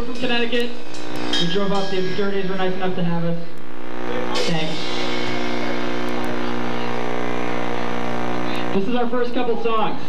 We're from Connecticut. We drove up. The Obscurities were nice enough to have us. Thanks. This is our first couple songs.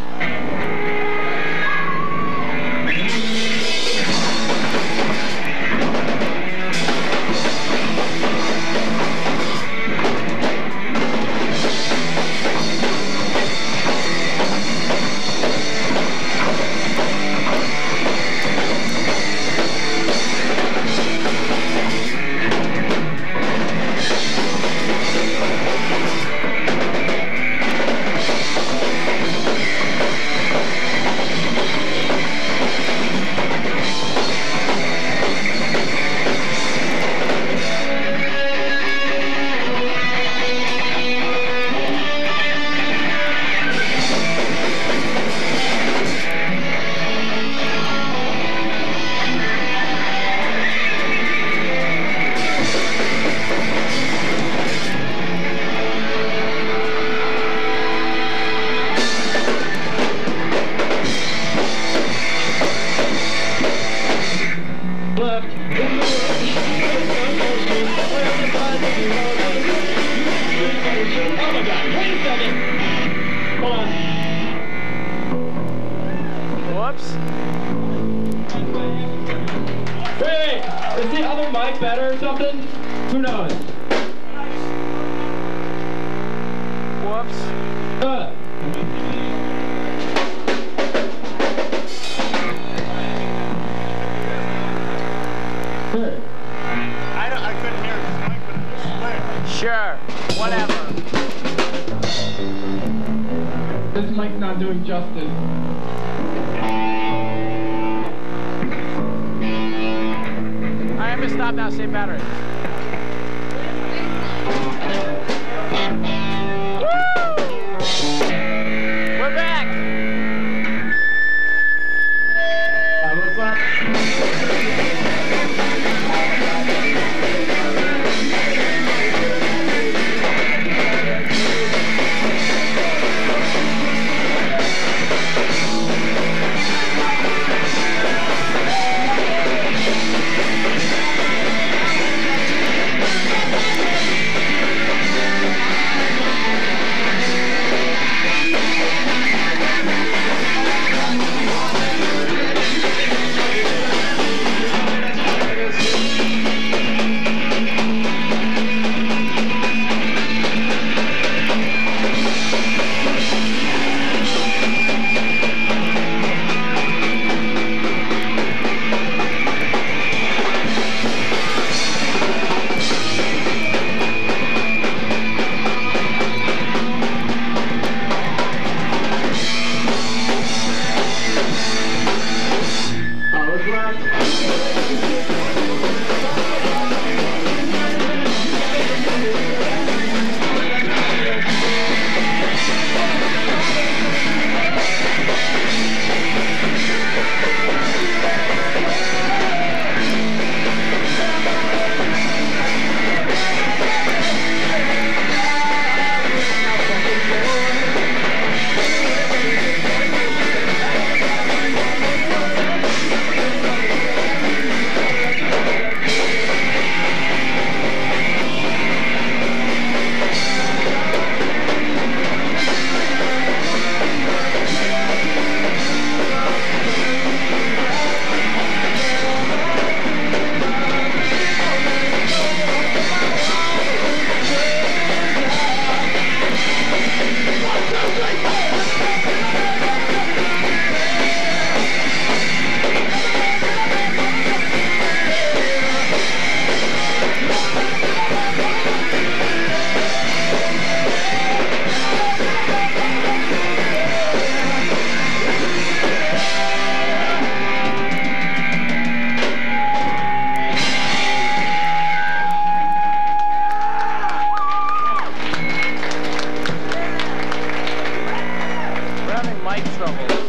something? Who knows? Whoops. Uh. Good. I, don't, I couldn't hear mic, but it. Sure, whatever. This mic's not doing justice. have that same battery. life trouble.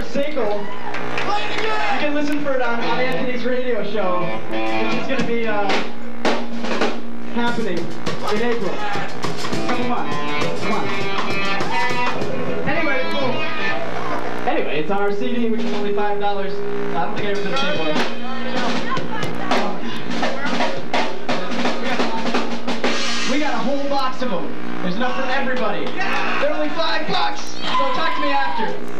Single. You can listen for it on, on Anthony's radio show, which is going to be uh, happening in April. Come on, come on. Anyway, cool. Anyway, it's on our CD, which is only five dollars. I don't think I ever did a cheap one. We got a whole box of them. There's enough for everybody. They're only five bucks. So talk to me after.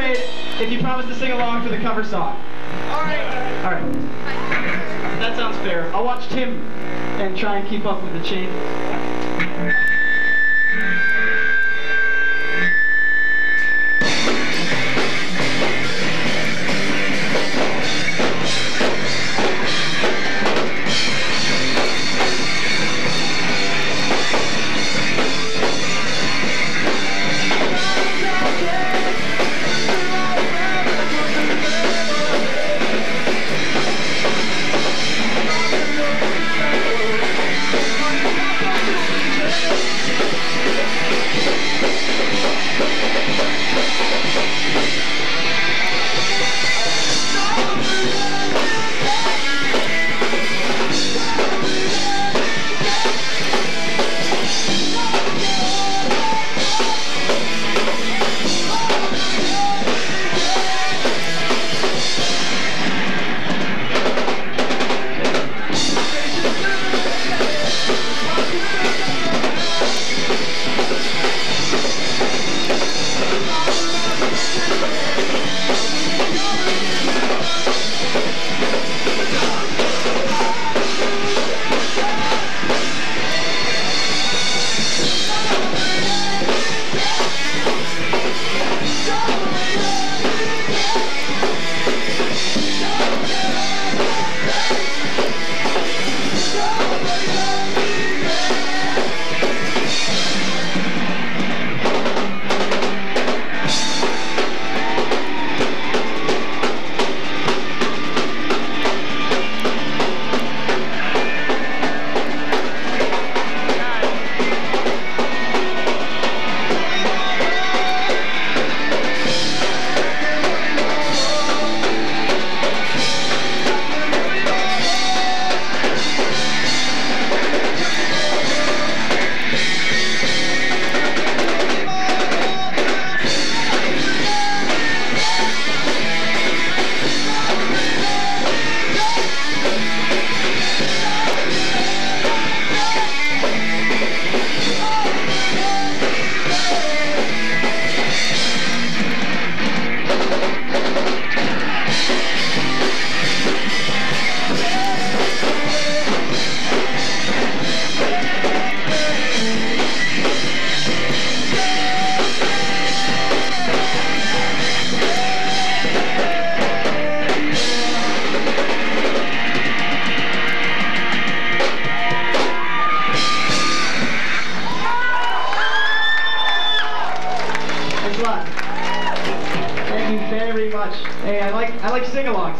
If you promise to sing along to the cover song. Alright. Alright. That sounds fair. I'll watch Tim and try and keep up with the changes.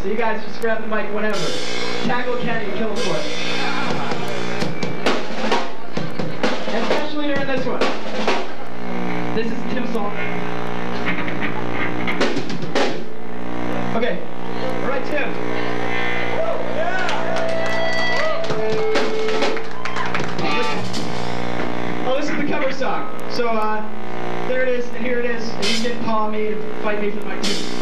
So you guys just grab the mic whenever. Tackle Kenny, kill a foot. Especially during this one. This is Tim's song. Okay. All right, Tim. Oh, this is the cover song. So, uh, there it is, and here it is, and you can call me and fight me for mic too.